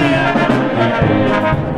Yeah.